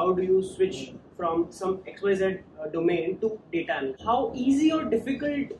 how do you switch from some XYZ uh, domain to data analysis? How easy or difficult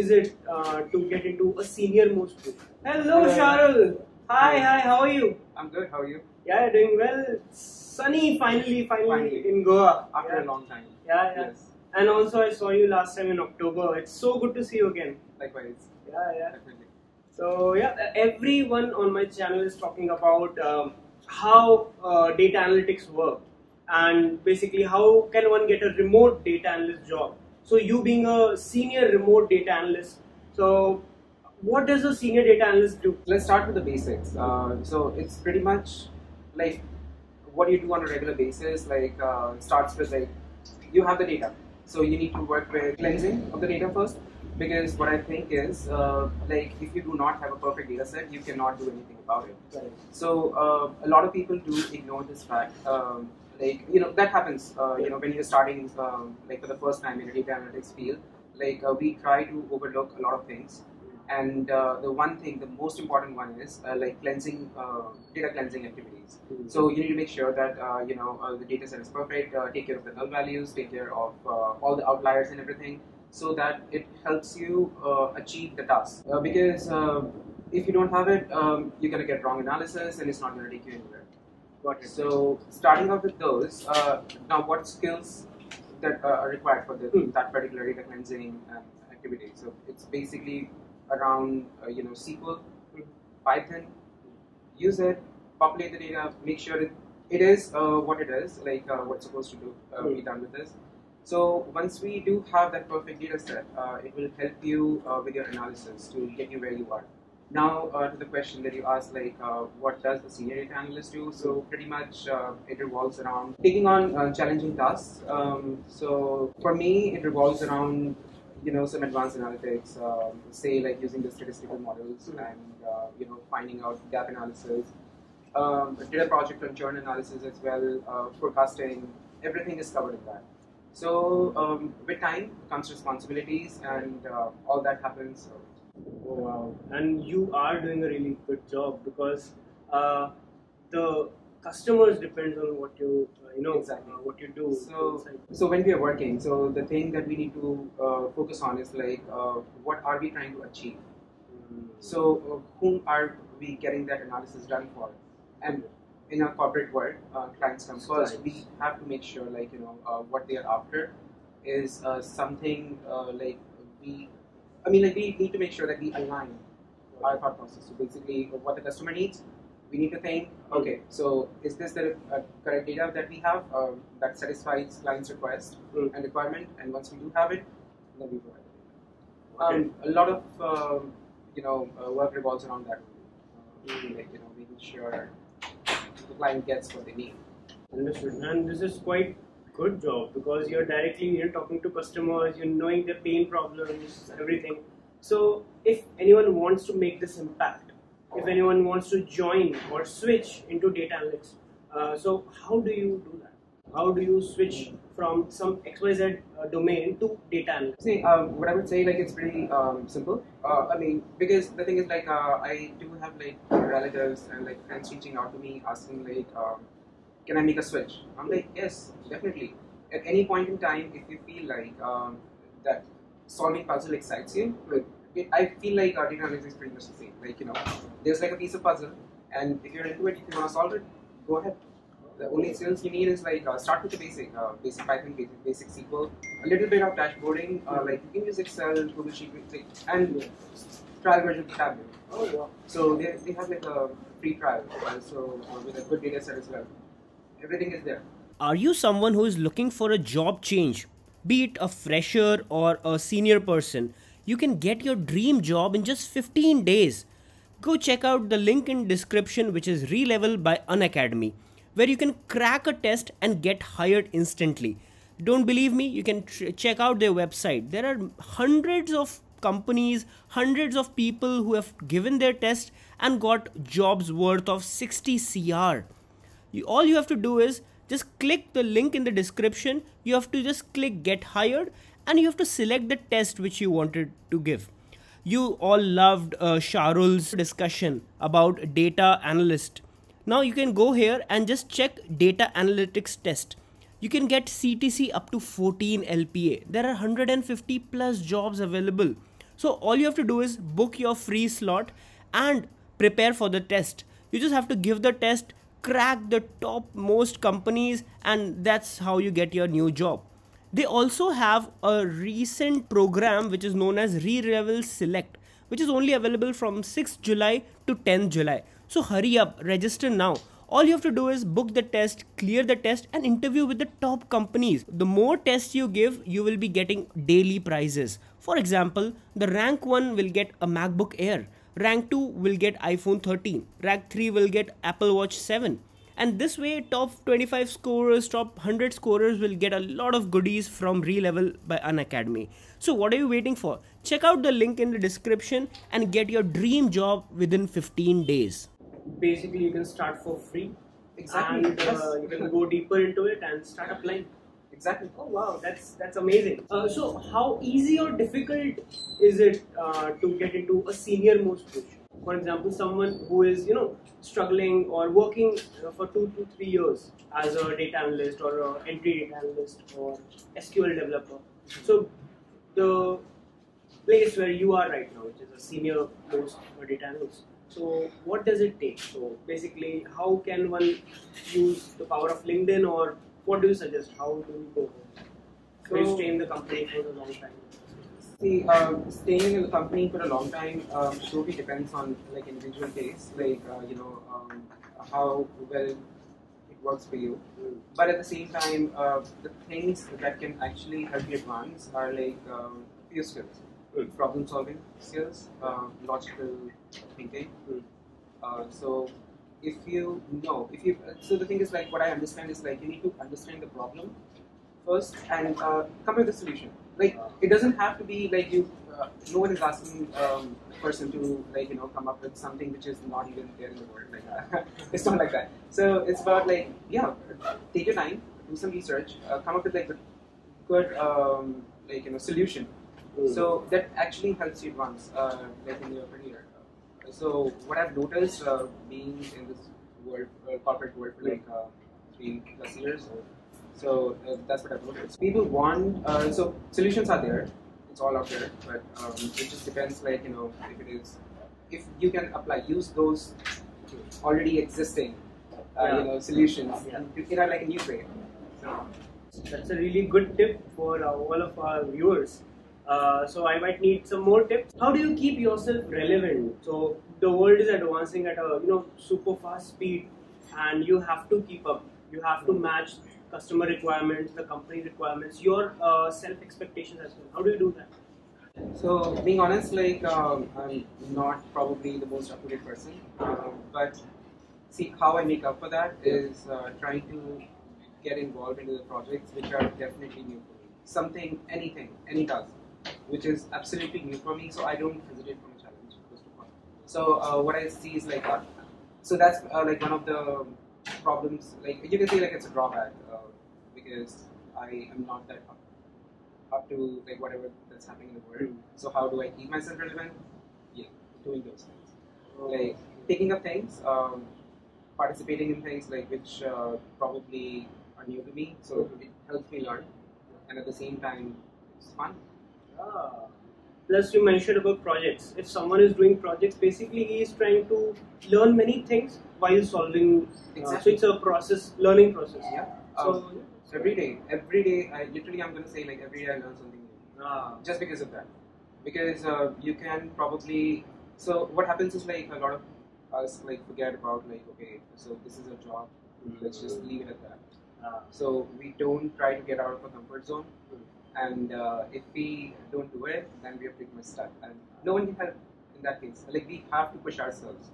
is it uh, to get into a senior most group? Hello, Hello. Sharul. Hi, hi, how are you? I'm good. How are you? Yeah, doing well. It's sunny finally, finally, Finally. in Goa. After yeah. a long time. Yeah, yeah. Yes. And also, I saw you last time in October. It's so good to see you again. Likewise. Yeah, yeah. Definitely. So yeah, everyone on my channel is talking about um, how uh, data analytics work and basically how can one get a remote data analyst job. So you being a senior remote data analyst, so what does a senior data analyst do? Let's start with the basics. Uh, so it's pretty much like what you do on a regular basis. Like uh, starts with like you have the data, so you need to work with cleansing of the data first. Because what I think is uh, like if you do not have a perfect data set, you cannot do anything about it. So uh, a lot of people do ignore this fact. Um, like you know that happens. Uh, you know when you're starting um, like for the first time in a data analytics field, like uh, we try to overlook a lot of things. And uh, the one thing, the most important one is uh, like cleansing, uh, data cleansing activities. So you need to make sure that uh, you know uh, the data set is perfect. Uh, take care of the null values. Take care of uh, all the outliers and everything, so that it helps you uh, achieve the task. Uh, because uh, if you don't have it, um, you're gonna get wrong analysis, and it's not gonna take you anywhere. Got it. So starting off with those, uh, now what skills that uh, are required for the, Hmm. that particular data cleansing um, activity? So it's basically around uh, you know SQL. Python. Use it, populate the data, make sure it, it is uh, what it is, like uh, what's supposed to do, uh, be Hmm. done with this. So once we do have that perfect data set, uh, it will help you uh, with your analysis to get you where you are. Now uh, to the question that you asked, like uh, what does the senior data analyst do? So pretty much uh, it revolves around taking on uh, challenging tasks. Um, so for me, it revolves around you know some advanced analytics, um, say like using the statistical models and uh, you know finding out gap analysis. Um, did a project on churn analysis as well, uh, forecasting. Everything is covered in that. So um, with time comes responsibilities, and all that happens. Oh, wow. And you are doing a really good job because uh, the customers depends on what you uh, you know Exactly. uh, what you do. So, so when we are working, so the thing that we need to uh, focus on is like, uh, what are we trying to achieve? Mm. So, uh, whom are we getting that analysis done for? And in our corporate world, uh, clients come first. We have to make sure, like you know, uh, what they are after is uh, something uh, like we. I mean, like we need to make sure that we align our thought process. So basically, what the customer needs, we need to think, okay, so is this the uh, correct data that we have um, that satisfies client's request Mm. and requirement? And once we do have it, then we provide it. Okay. Um, a lot of um, you know uh, work revolves around that. Uh, Mm. like you know, making sure the client gets what they need. Understood. And this is quite good job because you're directly you know, talking to customers, you're knowing their pain problems, everything. So if anyone wants to make this impact, if anyone wants to join or switch into data analytics, uh, so how do you do that? How do you switch from some XYZ uh, domain to data analytics? See, um, what I would say, like, it's pretty um, simple. Uh, I mean, because the thing is, like, uh, I do have like relatives and like friends reaching out to me asking, like, um, can I make a switch? I'm like, yes, definitely. At any point in time, if you feel like um, that solving puzzle excites you, like, it, I feel like uh, data analytics is pretty much the same. Like, you know, there's like a piece of puzzle, and if you're into it, if you want to solve it, go ahead. The only skills you need is like uh, start with the basic, uh, basic Python, basic, basic SQL, a little bit of dashboarding, uh, like you can use Excel, Google Sheet, and trial version of Tableau. Oh, wow. So they, they have like a free trial, uh, so uh, with a good data set as well. Everything is there. Are you someone who is looking for a job change? Be it a fresher or a senior person, you can get your dream job in just 15 days. Go check out the link in description which is Relevel by Unacademy where you can crack a test and get hired instantly. Don't believe me? You can tr- check out their website. There are hundreds of companies, hundreds of people who have given their test and got jobs worth of 60 CR. You, all you have to do is just click the link in the description. You have to just click get hired and you have to select the test which you wanted to give. You all loved uh, Sharul's discussion about data analyst. Now you can go here and just check data analytics test. You can get CTC up to 14 LPA. There are 150 plus jobs available. So all you have to do is book your free slot and prepare for the test. You just have to give the test, crack the top most companies, and that's how you get your new job. They also have a recent program which is known as Relevel Select, which is only available from 6th July to 10th July. So hurry up, register now. All you have to do is book the test, clear the test, and interview with the top companies. The more tests you give, you will be getting daily prizes. For example, the rank 1 will get a MacBook Air, rank 2 will get iPhone 13, rank 3 will get Apple Watch 7 and this way top 25 scorers top 100 scorers will get a lot of goodies from relevel by unacademy so what are you waiting for? Check out the link in the description and get your dream job within 15 days. Basically, you can start for free, Exactly. and uh, you can go deeper into it and start applying. Exactly. Oh wow, that's that's amazing. Uh, so, how easy or difficult is it uh, to get into a senior most position? For example, someone who is you know struggling or working uh, for two to three years as a data analyst or a entry data analyst or SQL developer. So, the place where you are right now, which is a senior most data analyst. So, what does it take? So, basically, how can one use the power of LinkedIn, or what do you suggest? How do we go? So, you stay in the company for a long time. See, um, staying in the company for a long time um, totally depends on like individual case, like uh, you know um, how well it works for you. But at the same time, uh, the things that can actually help you advance are like um, few skills, Mm. problem solving skills, uh, logical thinking. Mm. Uh, so if you know, if you so the thing is like what I understand is like you need to understand the problem first and uh, come up with a solution. Like it doesn't have to be like you. Uh, no one is asking um, a person to like you know come up with something which is not even there in the world. Like uh, it's not like that. So it's about like yeah, take your time, do some research, uh, come up with like a good um, like you know solution. Mm. So that actually helps you advance uh, like in your career. Uh, so what I've noticed uh, being in this world, uh, corporate world for like uh, three plus years. So uh, that's what I've noticed. People want uh, so solutions are there. It's all out there, but um, it just depends. Like you know, if it is, if you can apply, use those already existing, uh, Yeah. you know, solutions Yeah. in, a, like a new way. So, That's a really good tip for uh, all of our viewers. Uh, so I might need some more tips. How do you keep yourself relevant? So the world is advancing at a you know super fast speed, and you have to keep up. You have to match customer requirements, the company requirements, your uh, self expectations as well. How do you do that? So, being honest, like um, I'm not probably the most up to date person, um, but see how I make up for that is uh, trying to get involved into the projects which are definitely new. Something, anything, any task, which is absolutely new for me, so I don't hesitate from a challenge. First of all. So, uh, what I see is like, uh, so that's uh, like one of the problems. Like you can say, like it's a drawback uh, because I am not that up up to like whatever that's happening in the world. So how do I keep myself relevant? Yeah, doing those things, like taking up things, um, participating in things like which uh, probably are new to me. So it helps me learn, and at the same time, it's fun. Ah. Plus, you mentioned about projects. If someone is doing projects, basically he is trying to learn many things while solving. Uh, so Exactly. it's a process, learning process. Yeah. So Um, every day, every day, I literally I'm gonna say like every day I learn something new. ah, just because of that. Because uh, you can probably so what happens is like a lot of us like forget about like okay so this is a job let's just leave it at that. ah, So we don't try to get out of our comfort zone, Hmm. And uh, if we don't do it, then we are pretty much stuck, and no one can help in that case. Like we have to push ourselves.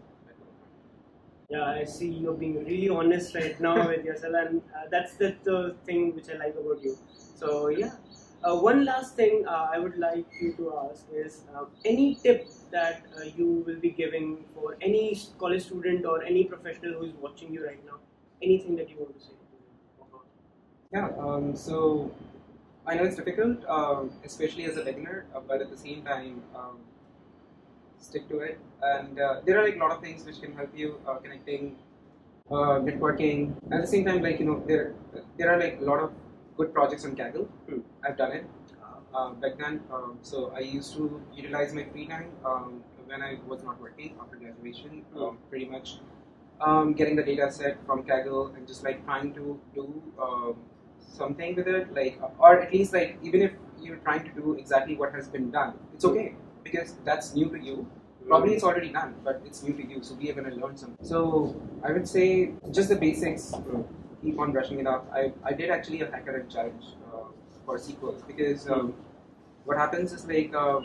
yeah, I see you're being really honest right now with yourself, and uh, that's the, the thing which I like about you. So yeah. Uh, one last thing uh, I would like you to ask is uh, any tip that uh, you will be giving for any college student or any professional who is watching you right now? Anything that you want to say? Yeah. Um, so I know it's difficult, um, especially as a beginner, uh, but at the same time, um, stick to it. And uh, there are like a lot of things which can help you uh, connecting uh, networking. At the same time, like you know, there there are like a lot of good projects on Kaggle. Hmm. I've done it uh, back then. Um, so I used to utilize my free time um, when I was not working after graduation, Hmm. um, pretty much um, getting the data set from Kaggle and just like trying to do um, something with it, like or at least like even if you're trying to do exactly what has been done, it's okay because that's new to you. Probably it's already done, but it's new to you, so we are going to learn something. So I would say just the basics. Keep on brushing it up. I, I did actually a hackathon challenge uh, for SQL because um, what happens is like uh,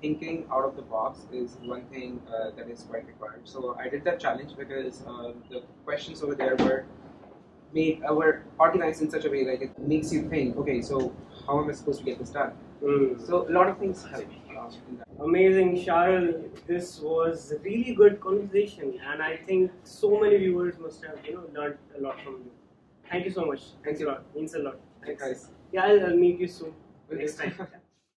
thinking out of the box is one thing uh, that is quite required. So I did that challenge because uh, the questions over there were made uh, were organized in such a way like it makes you think. Okay, so how am I supposed to get this done? Mm. So a lot of things help uh. Amazing, Charles. This was a really good conversation, and I think so many viewers must have you know learned a lot from you. Thank you so much. Thank you. a lot. Means a lot. Thanks, guys. Yeah, I'll, I'll meet you soon next time.